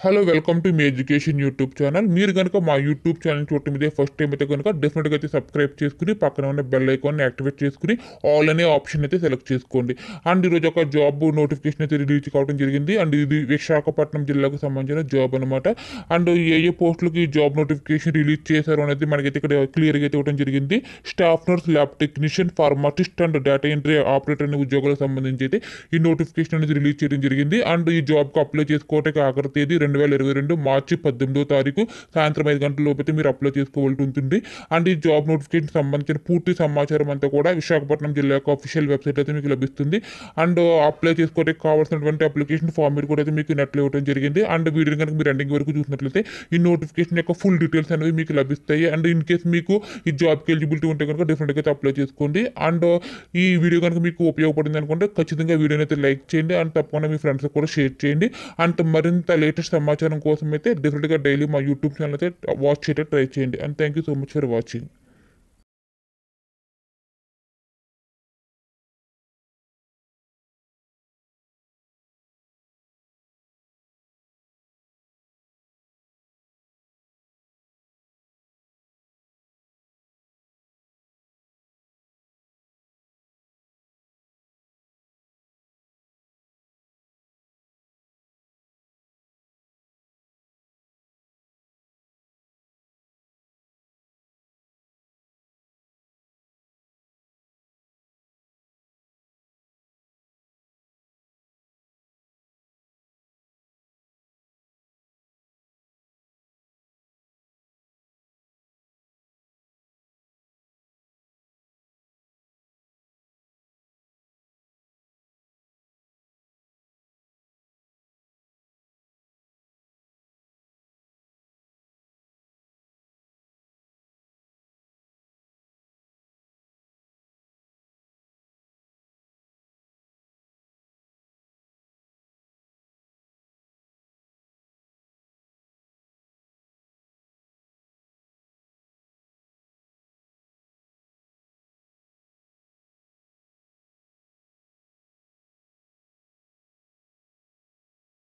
Hello welcome to మీ education YouTube channel మీరు కనుక మా యూట్యూబ్ ఛానల్ చూడటం ఇదే ఫస్ట్ టైం అయితే కనుక డెఫినెట్గా అయితే సబ్స్క్రైబ్ చేసుకుని పక్కన ఉన్న బెల్ ఐకాన్ని యాక్టివేట్ చేసుకుని ఆల్ అనే ఆప్షన్ అయితే సెలెక్ట్ చేసుకోండి. అండ్ ఈరోజు ఒక జాబ్ నోటిఫికేషన్ అయితే రిలీజ్ కావడం జరిగింది. అండ్ ఇది విశాఖపట్నం జిల్లాకు సంబంధించిన జాబ్ అనమాట అండ్ ఏ ఏ పోస్టులకి జాబ్ నోటిఫికేషన్ రిలీజ్ చేశారు అనేది మనకైతే ఇక్కడ క్లియర్గా అయితే ఇవ్వడం జరిగింది. Staff nurse lab technician pharmacist and data entry operator అనే ఉద్యోగాలకు సంబంధించి అయితే ఈ నోటిఫికేషన్ అనేది రిలీజ్ చేయడం జరిగింది. అండ్ ఈ జాబ్కి అప్లై చేసుకోవడానికి ఆఖరి తేదీ రెండు వేల ఇరవై రెండు మార్చి పద్దెనిమిదో తారీఖు సాయంత్రం ఐదు గంటల లోపైతే మీరు అప్లై చేసుకోవాల్సి ఉంటుంది. అండ్ ఈ జాబ్ నోటిఫికేషన్ సంబంధించిన పూర్తి సమాచారం అంతా కూడా విశాఖపట్నం జిల్లా యొక్క అఫీషియల్ వెబ్సైట్ అయితే మీకు లభిస్తుంది. అండ్ అప్లై చేసుకోవడానికి కావాల్సినటువంటి అప్లికేషన్ ఫామ్ కూడా అయితే మీకు నెట్లో ఇవ్వడం జరిగింది. అండ్ వీడియో కనుక మీరు ఎండింగ్ వరకు చూసినట్లయితే ఈ నోటిఫికేషన్ యొక్క ఫుల్ డీటెయిల్స్ అనేవి మీకు లభిస్తాయి. అండ్ ఇన్ కేస్ మీకు ఈ జాబ్కి ఎలిజిబిలిటీ ఉంటే కనుక డెఫినెట్గా అయితే అప్లై చేసుకోండి. అండ్ ఈ వీడియో కనుక మీకు ఉపయోగపడింది అనుకుంటే ఖచ్చితంగా వీడియోని అయితే లైక్ చేయండి. అండ్ తప్పకుండా మీ ఫ్రెండ్స్ కూడా షేర్ చేయండి. అండ్ మరింత లేటెస్ట్ సమాచారం కోసం అయితే డెఫినెట్గా డైలీ మా యూట్యూబ్ ఛానల్ అయితే వాచ్ చేయడం ట్రై చేయండి. And thank you so much for watching